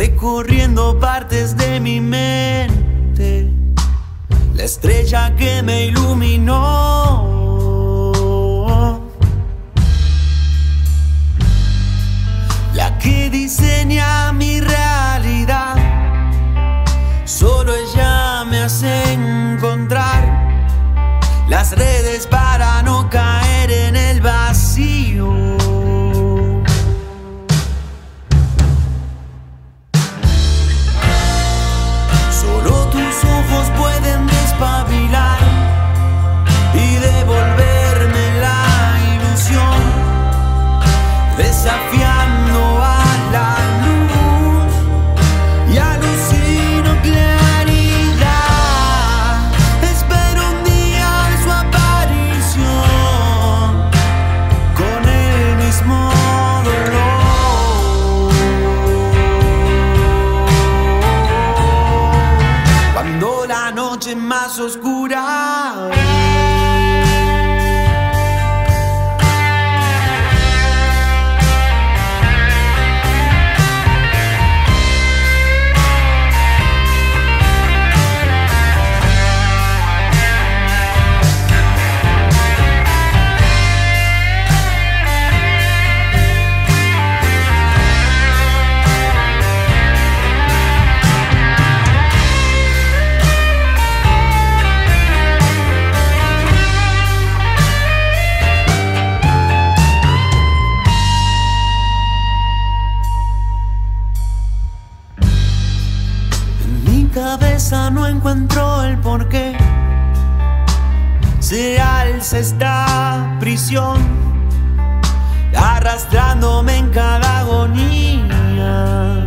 recorriendo partes de mi mente, la estrella que me iluminó. La que diseña mi realidad, solo ella me hace encontrar las redes para noche cabeza no encuentro el porqué. Se alza esta prisión, arrastrándome en cada agonía.